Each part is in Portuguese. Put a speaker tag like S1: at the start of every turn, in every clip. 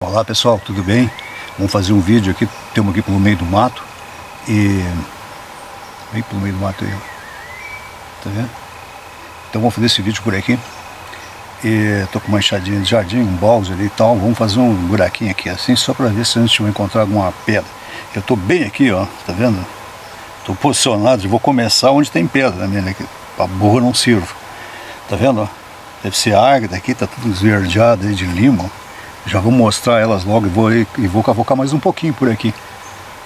S1: Olá pessoal, tudo bem? Vamos fazer um vídeo aqui, temos aqui pelo meio do mato e... Bem pelo meio do mato aí, tá vendo? Então vamos fazer esse vídeo por aqui e tô com uma enxadinha de jardim, um balde ali e tal, vamos fazer um buraquinho aqui assim, só para ver se a gente vai encontrar alguma pedra. Eu tô bem aqui, ó, tá vendo? Tô posicionado, vou começar onde tem pedra, né, a burra não sirva, tá vendo? Deve ser águia daqui, tá tudo esverdeado aí de lima, ó. Já vou mostrar elas logo e vou, e vou cavocar mais um pouquinho por aqui.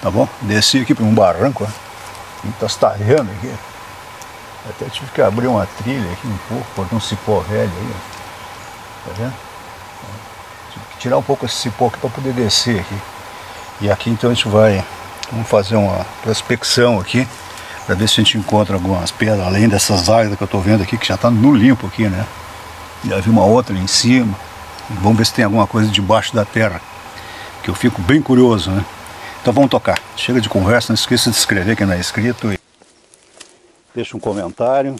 S1: Tá bom? Desci aqui para um barranco, ó. Tá estalhando aqui. Até tive que abrir uma trilha aqui um pouco, por um cipó velho aí, ó. Tá vendo? Tive que tirar um pouco esse cipó aqui para poder descer aqui. E aqui então a gente vai, vamos fazer uma prospecção aqui, para ver se a gente encontra algumas pedras, além dessas áreas que eu estou vendo aqui, que já está no limpo aqui, né? Já vi uma outra ali em cima. Vamos ver se tem alguma coisa debaixo da terra, que eu fico bem curioso, né? Então vamos tocar. Chega de conversa, não esqueça de escrever quem não é inscrito. E deixa um comentário.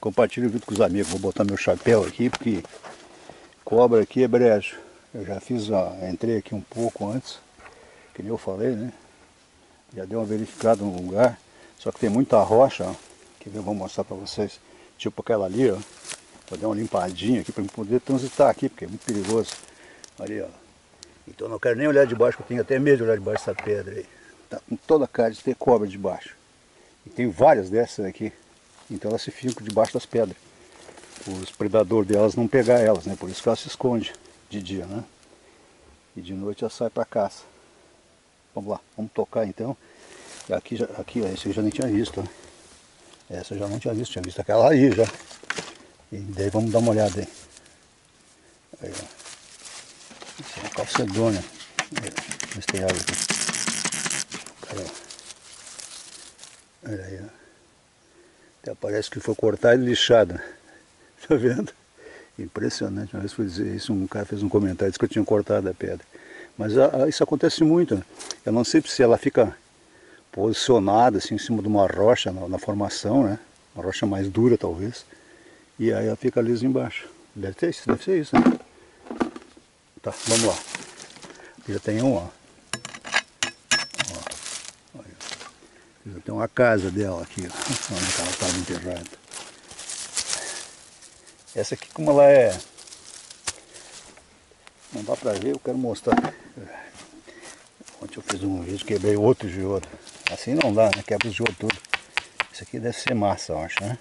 S1: Compartilhe o vídeo com os amigos. Vou botar meu chapéu aqui, porque cobra aqui é brejo. Eu já fiz, ó, entrei aqui um pouco antes, que nem eu falei, né? Já dei uma verificada no lugar. Só que tem muita rocha, ó. Que eu vou mostrar para vocês. Tipo aquela ali, ó. Vou dar uma limpadinha aqui para poder transitar aqui, porque é muito perigoso. Ali, ó. Então não quero nem olhar de baixo, eu tenho até medo de olhar debaixo dessa pedra aí. Tá com toda a cara de ter cobra debaixo. E tem várias dessas aqui. Então elas se ficam debaixo das pedras. Os predadores delas não pegar elas, né? Por isso que elas se escondem de dia, né? E de noite ela sai para caça. Vamos lá, vamos tocar então. Aqui, aqui, esse eu já nem tinha visto. Ó. Essa eu já não tinha visto, tinha visto aquela aí já. E daí vamos dar uma olhada aí. Aí, ó. Isso é uma calcedônia. Tem água aqui. Olha aí, ó. Até parece que foi cortado e lixado. Tá vendo? Impressionante. Uma vez fui dizer isso, um cara fez um comentário, disse que eu tinha cortado a pedra. Mas a, a, isso acontece muito. Né? Eu não sei se ela fica posicionada assim em cima de uma rocha na, na formação, né? Uma rocha mais dura talvez. E aí ela fica lisa embaixo. Deve ter isso, deve ser isso, né? Tá, vamos lá. Já tem um, ó. ó. Já tem uma casa dela aqui, ó. Onde ela estava enterrada. Essa aqui como ela é. Não dá pra ver, eu quero mostrar. Ontem eu fiz um vídeo, quebrei outro geodo. Assim não dá, né? Quebra os geodos tudo. Isso aqui deve ser massa, eu acho, né?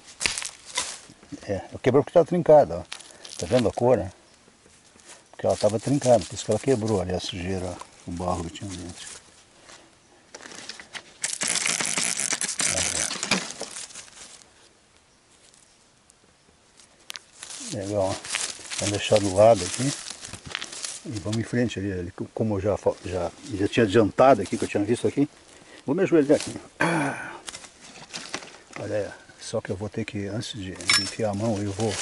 S1: É, eu quebrou porque estava trincada, ó. Tá vendo a cor, né? Porque ela estava trincada, por isso que ela quebrou ali a sujeira, ó, o barro que tinha dentro. Legal, ó. Vamos deixar do lado aqui. E vamos em frente ali, como eu já, já, já tinha adiantado aqui, que eu tinha visto aqui. Vou me ajoelhar aqui. Olha aí, só que eu vou ter que, antes de, enfiar a mão, eu vou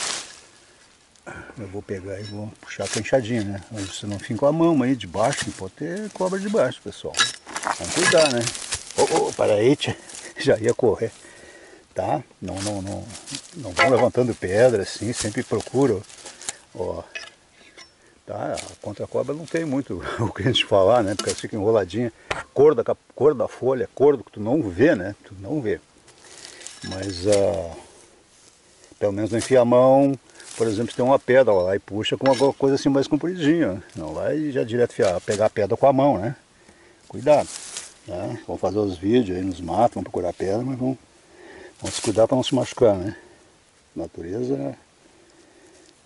S1: eu vou pegar e vou puxar a enxadinha, né? Você não fica com a mão aí de baixo, pode ter cobra de baixo, pessoal. Vamos cuidar, né? Oh, oh, para aí, tia. já ia correr. Tá? Não, não, não, não vão levantando pedra assim, sempre procuro. Ó, tá? A contra-cobra não tem muito o que a gente falar, né? Porque ela fica enroladinha. Cor da, cor da folha, cor do que tu não vê, né? Tu não vê. Mas uh, pelo menos não enfia a mão, por exemplo, se tem uma pedra lá e puxa com alguma coisa assim mais compridinha. Não vai já direto fiar, pegar a pedra com a mão, né? Cuidado. Né? Vamos fazer os vídeos aí nos matos, vamos procurar pedra, mas vamos, vamos cuidar para não se machucar, né? A natureza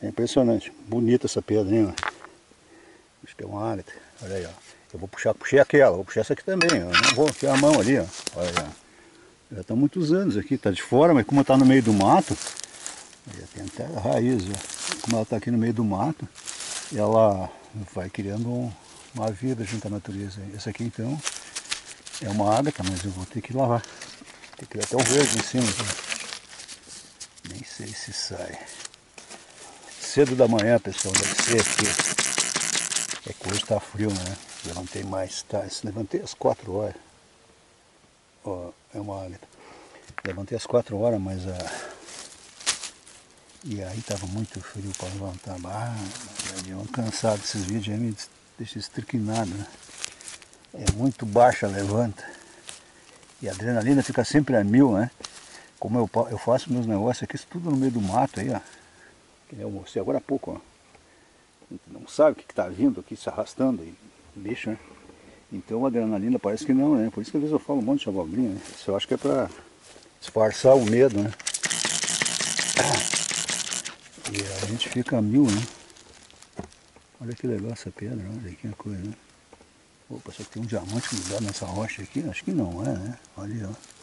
S1: é impressionante. Bonita essa pedra? Acho que é uma ágata. Olha aí, ó. Eu vou puxar, puxei aquela, vou puxar essa aqui também. Eu não vou enfiar a mão ali, ó. Olha aí, ó. Já está muitos anos aqui, está de fora, mas como está no meio do mato, já tem até a raiz, como ela está aqui no meio do mato, ela vai criando um, uma vida junto à natureza. Essa aqui então é uma ágata, mas eu vou ter que lavar. Tem que ir até o verde em cima. Aqui. Nem sei se sai. Cedo da manhã, pessoal, deve ser aqui. É que hoje está frio, né? Levantei mais tarde, levantei às 4 horas. Ó, é uma águia. Levantei às 4 horas, mas a. E aí estava muito frio para levantar. Ah, Eu cansado desses vídeos aí, me deixa estriquinado, né? É muito baixa, levanta. E a adrenalina fica sempre a mil, né? Como eu, eu faço meus negócios aqui, tudo no meio do mato aí, ó. Que eu mostrei agora há pouco, ó. Não sabe o que está vindo aqui, se arrastando, aí, bicho, né? Então a adrenalina parece que não, né? Por isso que às vezes eu falo um monte de abobrinha, né? Isso eu acho que é para disfarçar o medo, né? E a gente fica a mil, né? Olha que legal essa pedra, olha que coisa, né? Opa, só que tem um diamante grudado nessa rocha aqui? Acho que não é, né? Olha, ó.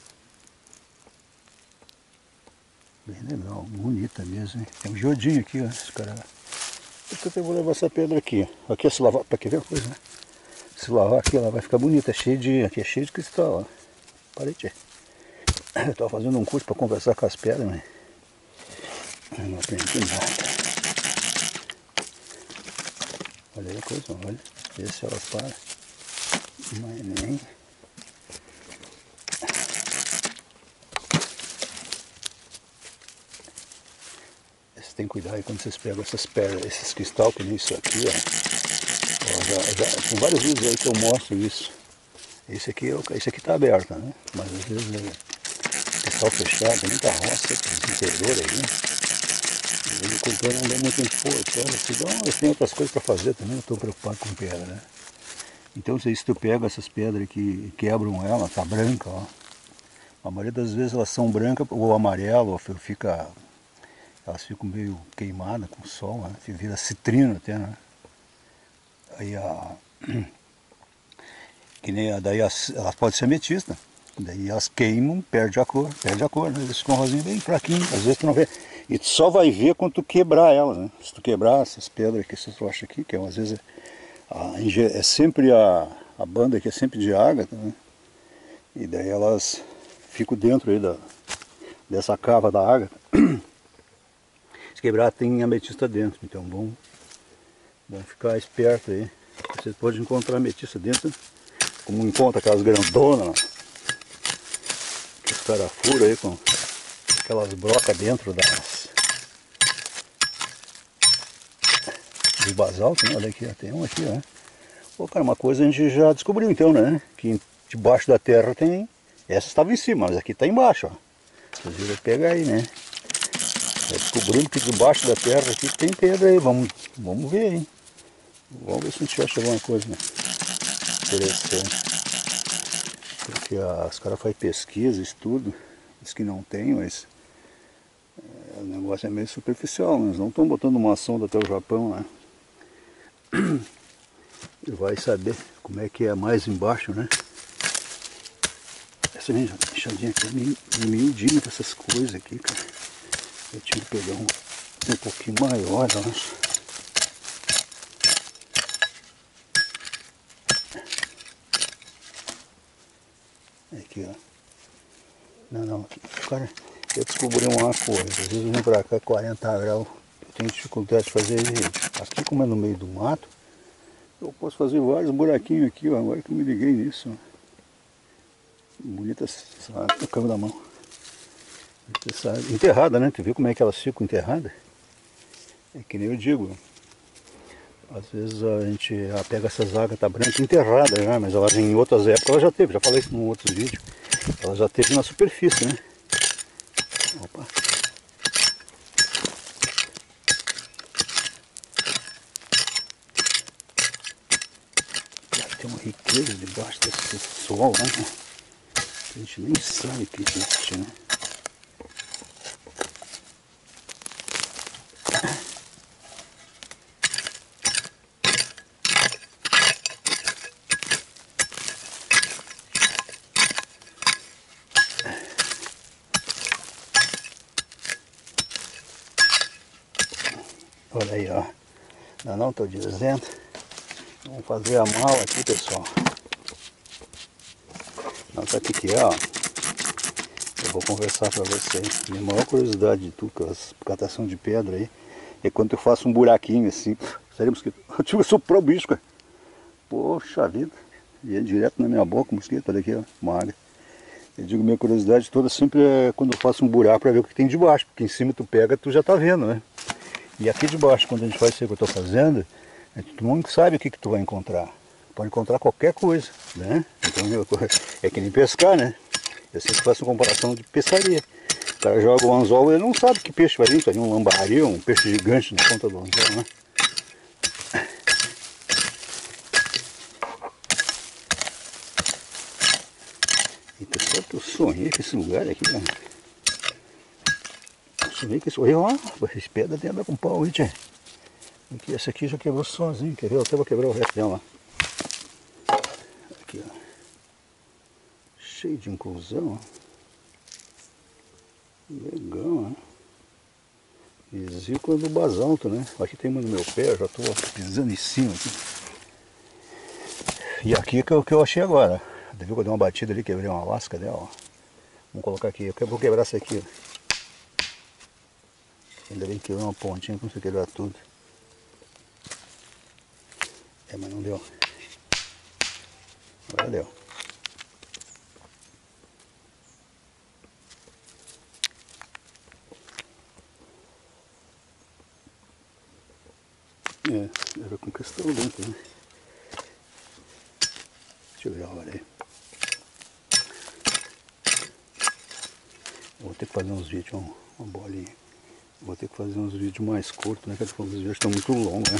S1: Bem legal, bonita mesmo, hein? Tem um geodinho aqui, ó. Esse cara. Eu vou levar essa pedra aqui. Aqui é se lavar, para que ver a coisa, né? Se lavar aqui, ela vai ficar bonita, é cheio de. Aqui é cheio de cristal, ó. Parede. Eu estava fazendo um curso para conversar com as pedras, mas não aprendi nada. Olha aí a coisa, olha. Vê se ela para. Mas nem. Tem que cuidar aí quando vocês pegam essas pedras, esses cristais que nem isso aqui, ó. Já, já, tem vários vídeos aí que eu mostro isso. Esse aqui, esse aqui tá aberto, né? Mas às vezes é cristal fechado, muita roça, interior aí, né? O agricultor não dá muita importância. tem outras coisas para fazer também, não estou preocupado com pedra, né? Então se tu pega essas pedras que quebram ela, tá branca, ó. A maioria das vezes elas são brancas ou amarelo, ou fica, elas ficam meio queimadas com o sol, né? vira citrino até, né? Aí a. Que nem a, daí as, elas podem ser ametistas. Daí elas queimam, perde a cor, perde a cor, né? Eles ficam bem fraquinho. Às vezes tu não vê. E tu só vai ver quando tu quebrar ela, né? Se tu quebrar essas pedras que você acha aqui, que é, às vezes é, é sempre a, a banda que é sempre de água, né? E daí elas ficam dentro aí da, dessa cava da água. Se quebrar tem ametista dentro, então bom, bom ficar esperto aí. Você pode encontrar ametista dentro, como encontra aquelas grandonas, que os caras furam aí com aquelas brocas dentro das dos basaltos, né? Olha aqui, ó, tem um aqui, ó. Pô, cara, uma coisa a gente já descobriu então, né? Que debaixo da terra tem. Essa estava em cima, mas aqui está embaixo, ó. Vocês viram pegar aí, né? Já descobrimos que debaixo da terra aqui tem pedra aí. Vamos, vamos ver, hein? Vamos ver se a gente acha alguma coisa né? interessante. Porque os caras fazem pesquisa, estudo. Diz que não tem, mas o negócio é meio superficial, né? eles não estão botando uma sonda até o Japão, né? E vai saber como é que é mais embaixo, né? Essa minha enxadinha aqui é meio, miudinha com essas coisas aqui, cara. Eu tinha que pegar um, um pouquinho maior, eu acho. Aqui, ó. Não, não, cara eu descobri uma coisa, às vezes eu venho pra cá 40 graus, eu tenho dificuldade de fazer. Aqui como é no meio do mato, eu posso fazer vários buraquinhos aqui, ó, agora que eu me liguei nisso. Bonita essa câmera da mão. Enterrada, né? Tu viu como é que elas ficam enterradas? É que nem eu digo. Às vezes a gente pega essas águas tá branca enterrada já, mas elas em outras épocas ela já teve, já falei isso num outro vídeo. Ela já teve na superfície, né? Opa. Tem uma riqueza debaixo desse sol, né? A gente nem sabe que existe, né? Olha aí, ó. Não, não estou dizendo. Vamos fazer a mala aqui, pessoal. Sabe o que, é, ó? Eu vou conversar para vocês. Minha maior curiosidade de tudo, com as catação de pedra aí, é quando eu faço um buraquinho assim. Sério, mosquito? Eu tive soprou o bicho, cara. Poxa vida. E é direto na minha boca mosquito, olha aqui, ó. Uma. Eu digo, minha curiosidade toda sempre é quando eu faço um buraco para ver o que tem debaixo, porque em cima tu pega, tu já tá vendo, né? E aqui de baixo, quando a gente faz isso que eu estou fazendo, é, todo mundo sabe o que, que tu vai encontrar. Pode encontrar qualquer coisa, né? Então é que nem pescar, né? Eu sempre faço uma comparação de pescaria. O cara joga o anzol e ele não sabe que peixe vai vir, vai um lambari, um peixe gigante na ponta do anzol, né? Então, só que eu sonhei com esse lugar aqui, né? Sonhei que. Olha, ó, esse pedra dentro com pau aí, tchê. Aqui, essa aqui já quebrou sozinho, quer ver? Eu até vou quebrar o resto dela, Aqui, ó. Cheio de inclusão, ó. Legal, né? Vesícula do basalto, né? Aqui tem uma no meu pé, já estou pisando em cima aqui. E aqui que é o que eu achei agora. Viu que eu dei uma batida ali, quebrei uma lasca dela, ó. Vamos colocar aqui, eu vou quebrar essa aqui. Ainda bem que eu uma pontinha, sei quebrar tudo. É, mas não deu. Agora deu. É, era com questão dentro, né? Deixa eu ver a hora aí. Vou ter que fazer uns vídeos, uma bolinha. Vou ter que fazer uns vídeos mais curtos, né? Porque os vídeos estão muito longos, né?